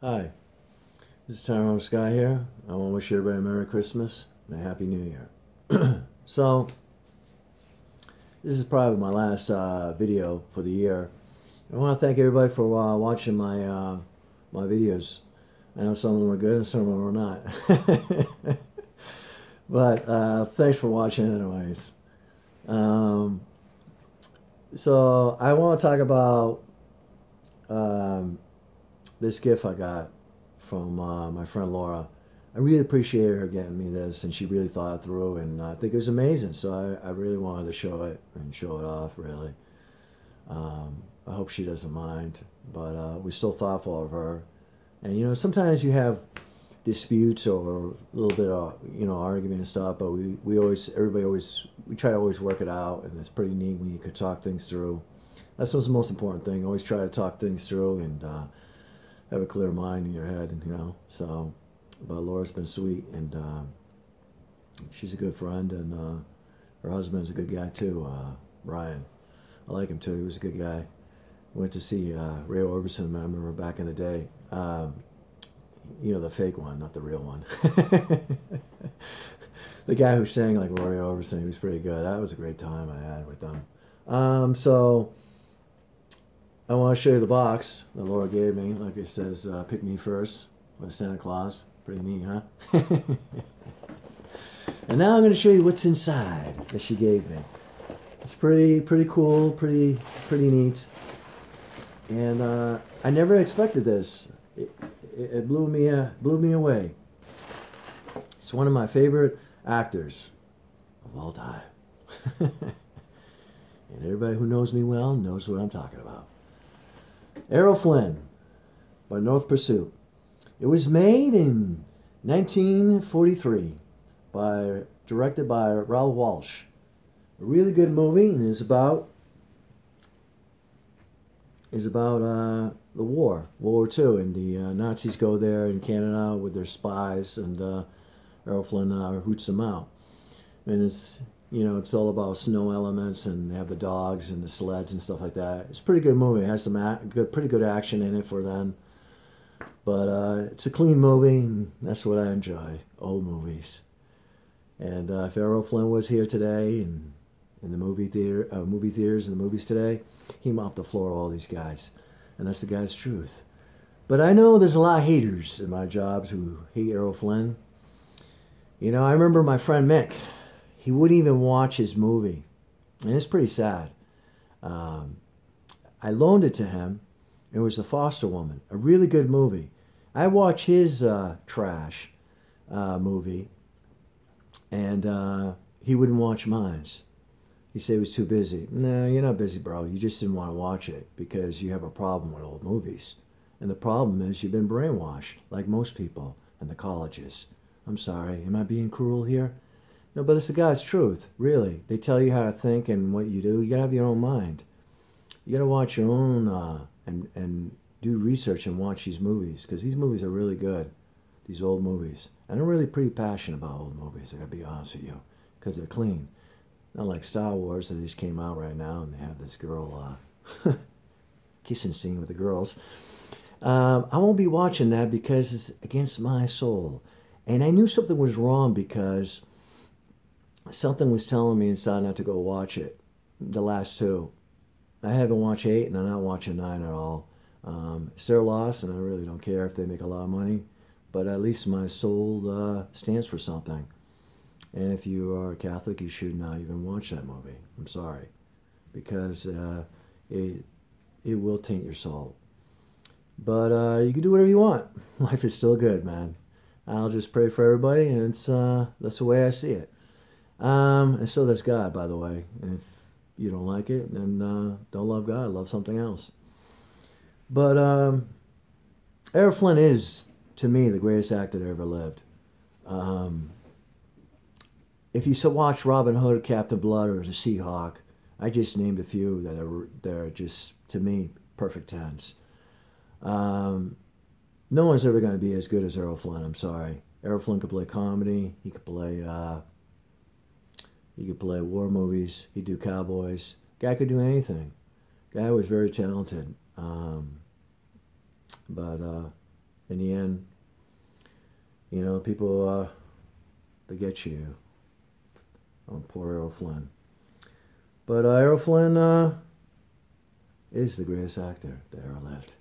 Hi, this is Tyrone Scott here. I want to wish everybody a Merry Christmas and a Happy New Year. so, this is probably my last uh, video for the year. I want to thank everybody for uh, watching my uh, my videos. I know some of them are good and some of them are not. but uh, thanks for watching anyways. Um, so I want to talk about um, this gift I got from uh, my friend Laura. I really appreciated her getting me this, and she really thought it through, and I think it was amazing. So I, I really wanted to show it and show it off, really. Um, I hope she doesn't mind, but uh, we're so thoughtful of her. And you know, sometimes you have disputes over a little bit of you know argument and stuff, but we, we always everybody always we try to always work it out, and it's pretty neat when you could talk things through. That's what's the most important thing. Always try to talk things through and. Uh, have a clear mind in your head, and you know. So, but Laura's been sweet, and uh, she's a good friend, and uh, her husband's a good guy too, uh, Ryan. I like him too. He was a good guy. Went to see uh, Roy Orbison. I remember back in the day. Um, you know, the fake one, not the real one. the guy who sang like Roy Orbison, he was pretty good. That was a great time I had with them. Um, so I want to show you the box that Laura gave me. Like it says, uh, pick me first with Santa Claus. Pretty neat, huh? and now I'm going to show you what's inside that she gave me. It's pretty, pretty cool, pretty, pretty neat. And uh, I never expected this. It, it, it blew me, uh, blew me away. It's one of my favorite actors of all time. and everybody who knows me well knows what I'm talking about. Errol Flynn by Northern Pursuit. It was made in 1943 by directed by Raoul Walsh. A really good movie and is about is about uh, the war, World War II, and the uh, Nazis go there in Canada with their spies, and uh, Errol Flynn uh, hoots them out. And it's you know, it's all about snow elements and they have the dogs and the sleds and stuff like that. It's a pretty good movie. It has some good, pretty good action in it for then. But uh, it's a clean movie, that's what I enjoy. Old movies. And uh, if Errol Flynn was here today and in the movie theater, uh, movie theaters and the movies today, he mopped the floor of all these guys, and that's the guy's truth. But I know there's a lot of haters in my jobs who hate Errol Flynn. You know, I remember my friend Mick he wouldn't even watch his movie. And it's pretty sad. Um, I loaned it to him. It was The Forsyte Woman, a really good movie. I watch his uh, trash uh, movie, and uh, he wouldn't watch mine. He said he was too busy. No, you're not busy, bro. You just didn't want to watch it because you have a problem with old movies. And the problem is you've been brainwashed, like most people in the colleges. I'm sorry, am I being cruel here? No, but it's the God's truth, really. They tell you how to think and what you do. You gotta have your own mind. You gotta watch your own uh, and and do research and watch these movies because these movies are really good. These old movies, and I'm really pretty passionate about old movies. I gotta be honest with you, because they're clean. Not like Star Wars that just came out right now, and they have this girl uh, kissing scene with the girls. Um, I won't be watching that because it's against my soul. And I knew something was wrong because something was telling me inside not to go watch it. The last two. I haven't watched eight and I'm not watching nine at all. Um, it's their loss and I really don't care if they make a lot of money. But at least my soul uh, stands for something. And if you are a Catholic, you should not even watch that movie. I'm sorry. Because uh, it, it will taint your soul. But uh, you can do whatever you want. Life is still good, man. I'll just pray for everybody, and it's uh, that's the way I see it. Um, and so does God, by the way. If you don't like it, then uh, don't love God, love something else. But um, Errol Flynn is, to me, the greatest actor that ever lived. Um, if you so watch Robin Hood, Captain Blood, or The Seahawk, I just named a few that are they're just to me perfect tens. Um, no one's ever going to be as good as Errol Flynn. I'm sorry. Errol Flynn could play comedy. He could play uh, he could play war movies. He'd do cowboys. Guy could do anything. Guy was very talented. Um, but uh, in the end, you know, people uh, they get you poor Errol Flynn. But uh, Errol Flynn uh, is the greatest actor that ever lived.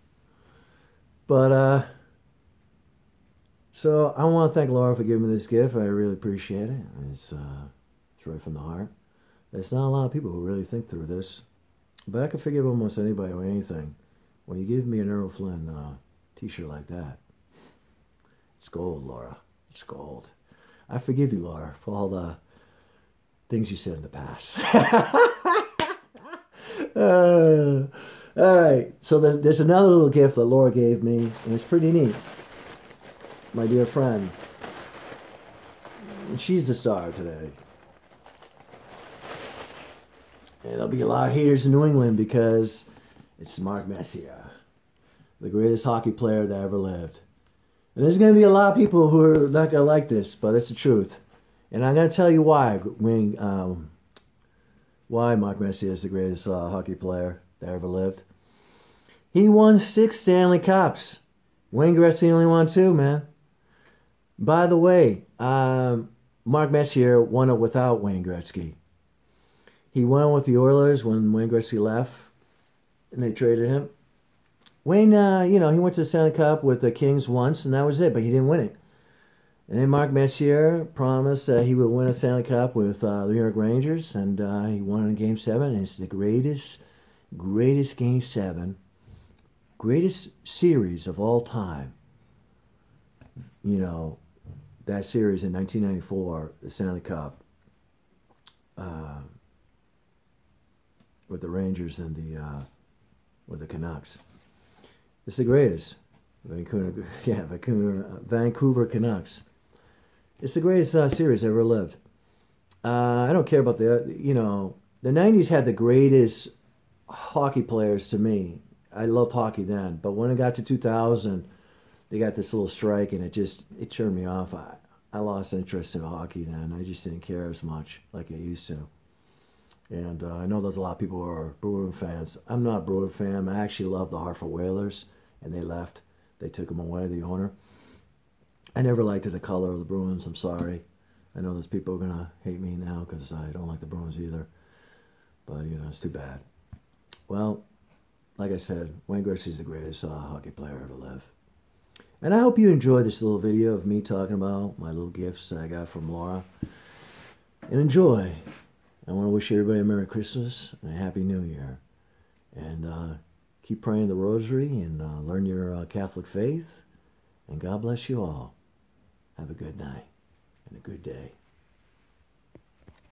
But uh, so I want to thank Laura for giving me this gift. I really appreciate it. It's uh, it's right from the heart. There's not a lot of people who really think through this, but I can forgive almost anybody or anything. When you give me an Errol Flynn uh, T-shirt like that, it's gold, Laura. It's gold. I forgive you, Laura, for all the things you said in the past. uh, all right, so there's another little gift that Laura gave me, and it's pretty neat. My dear friend. She's the star today. And there'll be a lot of haters in New England because it's Mark Messier, the greatest hockey player that ever lived. And there's going to be a lot of people who are not going to like this, but it's the truth. And I'm going to tell you why. When, um, why Mark Messier is the greatest uh, hockey player that ever lived. He won six Stanley Cups. Wayne Gretzky only won two, man. By the way, um, Mark Messier won it without Wayne Gretzky. He won with the Oilers when Wayne Gretzky left, and they traded him. Wayne, uh, you know, he went to the Stanley Cup with the Kings once, and that was it, but he didn't win it. And then Mark Messier promised that he would win a Stanley Cup with uh, the New York Rangers, and uh, he won in Game 7. And it's the greatest, greatest Game 7, greatest series of all time. You know, that series in 1994, the Stanley Cup, with the Rangers and the uh, with the Canucks. It's the greatest. Vancouver, yeah, Vancouver, uh, Vancouver Canucks. It's the greatest uh, series I ever lived. Uh, I don't care about the, you know, the 90s had the greatest hockey players to me. I loved hockey then, but when it got to 2000, they got this little strike and it just, it turned me off. I, I lost interest in hockey then. I just didn't care as much like I used to. And uh, I know there's a lot of people who are Bruin fans. I'm not a Bruin fan. I actually love the Hartford Whalers, and they left. They took them away, the owner. I never liked the color of the Bruins. I'm sorry. I know there's people are going to hate me now because I don't like the Bruins either. But, you know, it's too bad. Well, like I said, Wayne Gretzky's the greatest uh, hockey player ever lived. And I hope you enjoy this little video of me talking about my little gifts that I got from Laura. And enjoy. I want to wish everybody a Merry Christmas and a Happy New Year. And uh, keep praying the rosary and uh, learn your uh, Catholic faith. And God bless you all. Have a good night and a good day.